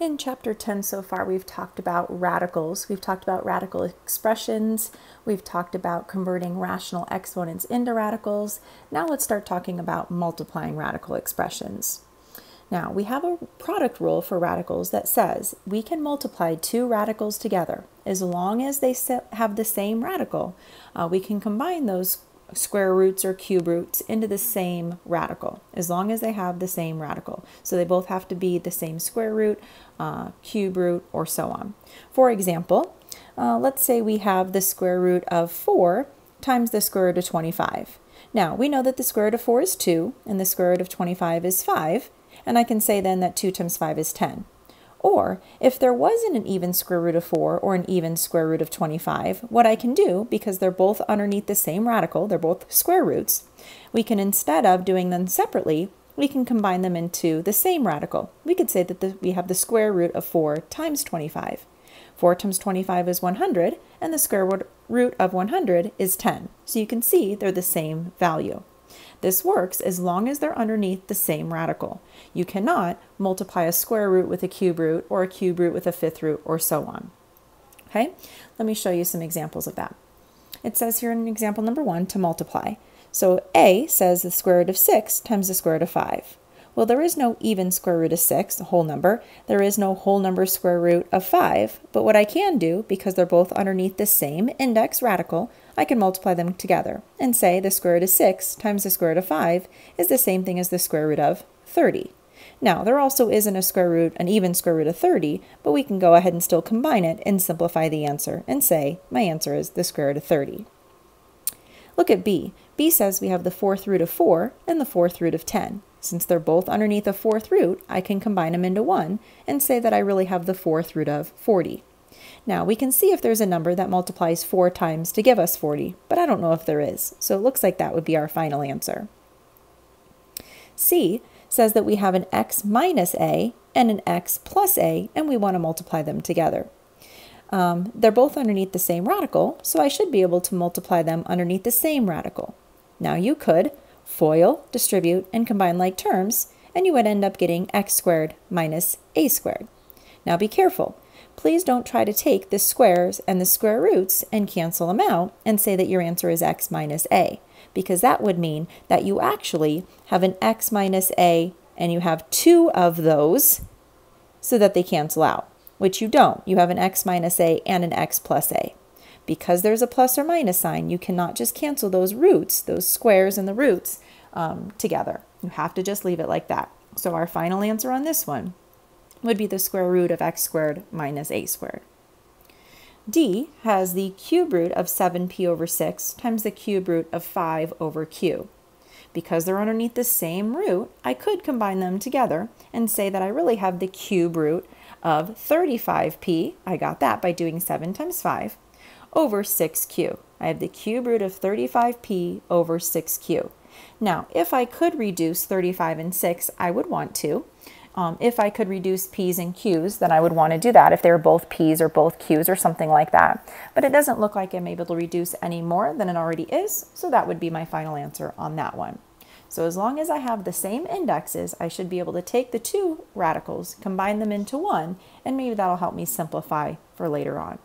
In chapter 10 so far, we've talked about radicals. We've talked about radical expressions. We've talked about converting rational exponents into radicals. Now let's start talking about multiplying radical expressions. Now, we have a product rule for radicals that says we can multiply two radicals together. As long as they have the same radical, uh, we can combine those square roots or cube roots into the same radical as long as they have the same radical. So they both have to be the same square root, uh, cube root, or so on. For example, uh, let's say we have the square root of 4 times the square root of 25. Now, we know that the square root of 4 is 2 and the square root of 25 is 5, and I can say then that 2 times 5 is 10. Or, if there wasn't an even square root of 4 or an even square root of 25, what I can do, because they're both underneath the same radical, they're both square roots, we can instead of doing them separately, we can combine them into the same radical. We could say that the, we have the square root of 4 times 25. 4 times 25 is 100, and the square root of 100 is 10. So you can see they're the same value. This works as long as they're underneath the same radical. You cannot multiply a square root with a cube root or a cube root with a fifth root or so on. Okay, let me show you some examples of that. It says here in example number one to multiply. So a says the square root of 6 times the square root of 5. Well, there is no even square root of 6, a whole number. There is no whole number square root of 5. But what I can do, because they're both underneath the same index radical, I can multiply them together and say the square root of 6 times the square root of 5 is the same thing as the square root of 30. Now, there also isn't a square root, an even square root of 30, but we can go ahead and still combine it and simplify the answer and say my answer is the square root of 30. Look at b. b says we have the fourth root of 4 and the fourth root of 10. Since they're both underneath a fourth root, I can combine them into one and say that I really have the fourth root of 40. Now, we can see if there's a number that multiplies 4 times to give us 40, but I don't know if there is, so it looks like that would be our final answer. C says that we have an x minus a and an x plus a, and we want to multiply them together. Um, they're both underneath the same radical, so I should be able to multiply them underneath the same radical. Now you could FOIL, distribute, and combine like terms, and you would end up getting x squared minus a squared. Now be careful. Please don't try to take the squares and the square roots and cancel them out and say that your answer is x minus a, because that would mean that you actually have an x minus a and you have two of those so that they cancel out, which you don't. You have an x minus a and an x plus a. Because there's a plus or minus sign, you cannot just cancel those roots, those squares and the roots um, together. You have to just leave it like that. So our final answer on this one would be the square root of x squared minus a squared. D has the cube root of 7p over 6 times the cube root of 5 over q. Because they're underneath the same root, I could combine them together and say that I really have the cube root of 35p. I got that by doing 7 times 5 over 6q. I have the cube root of 35p over 6q. Now, if I could reduce 35 and 6, I would want to. Um, if I could reduce p's and q's, then I would want to do that if they were both p's or both q's or something like that. But it doesn't look like I'm able to reduce any more than it already is, so that would be my final answer on that one. So as long as I have the same indexes, I should be able to take the two radicals, combine them into one, and maybe that'll help me simplify for later on.